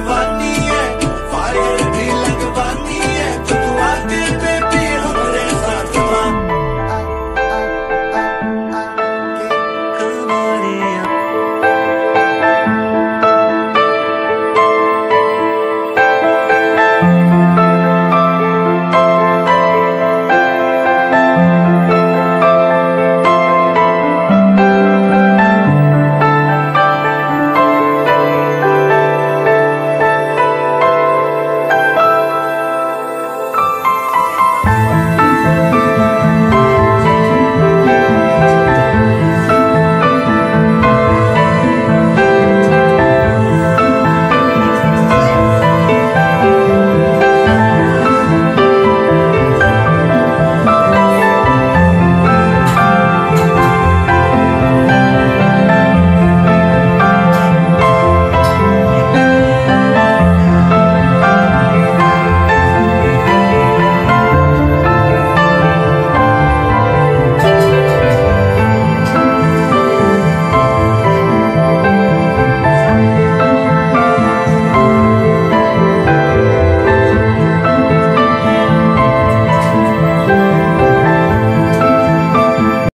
Vani